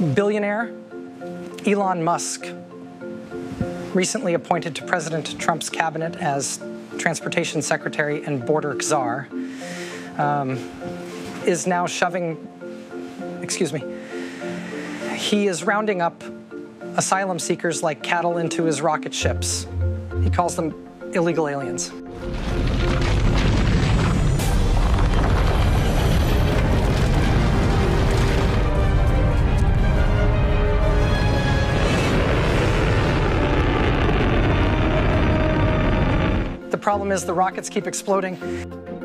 Billionaire Elon Musk, recently appointed to President Trump's cabinet as Transportation Secretary and Border Czar, um, is now shoving, excuse me, he is rounding up asylum seekers like cattle into his rocket ships. He calls them illegal aliens. Problem is the rockets keep exploding.